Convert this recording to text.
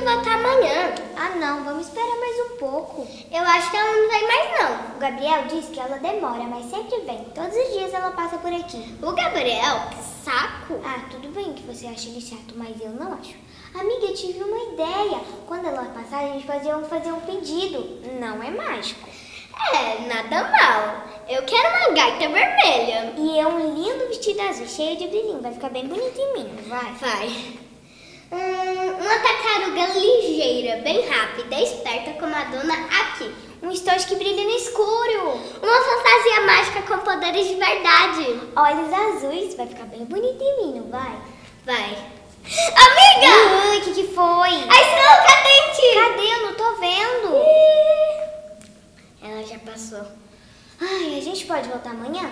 voltar amanhã. Ah, não, vamos esperar mais um pouco. Eu acho que ela não vem mais, não. O Gabriel disse que ela demora, mas sempre vem. Todos os dias ela passa por aqui. O Gabriel, que saco. Ah, tudo bem que você acha ele chato, mas eu não acho. Amiga, eu tive uma ideia. Quando ela passar, a gente fazer um, fazer um pedido. Não é mágico. É, nada mal. Eu quero uma gaita vermelha. E é um lindo vestido azul, cheio de brilhinho. Vai ficar bem bonito em mim, vai? Vai. Uma tartaruga ligeira, bem rápida, esperta como a dona aqui. Um estojo que brilha no escuro. Uma fantasia mágica com poderes de verdade. Olhos azuis. Vai ficar bem bonito em mim, não vai? Vai. Amiga! Ui, o que, que foi? A estrela cadente! Cadê? Eu não tô vendo. Ela já passou. Ai, a gente pode voltar amanhã?